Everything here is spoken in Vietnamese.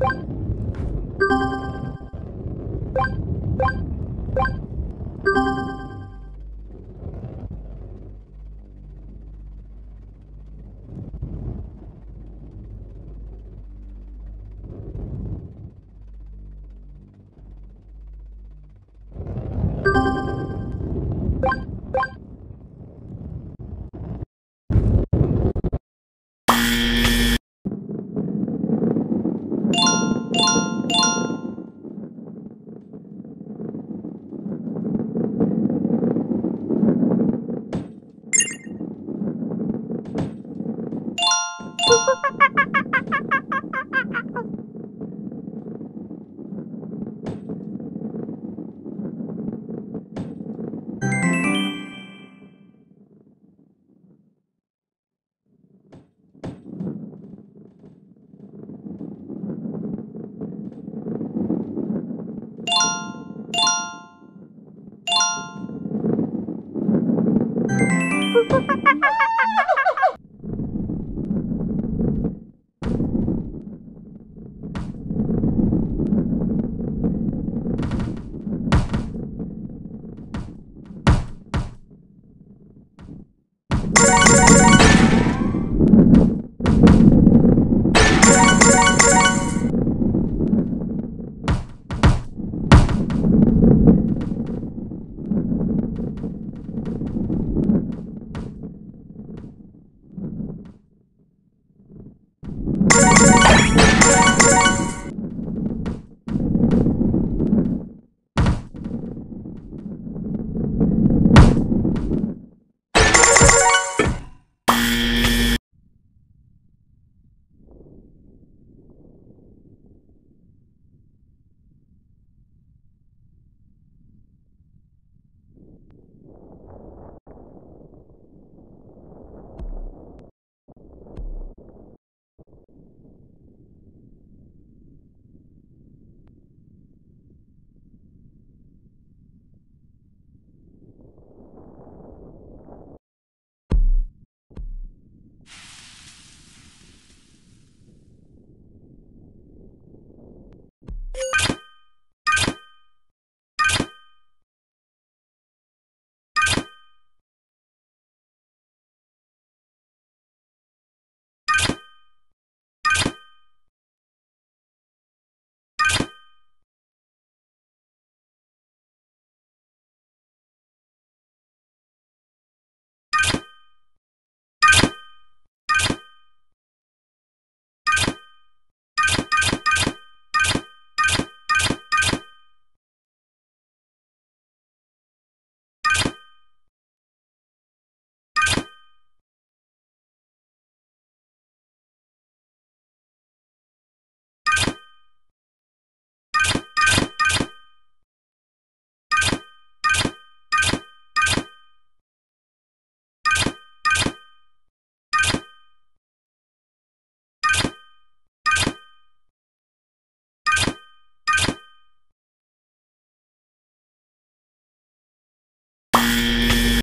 Bye. Ha ha ha!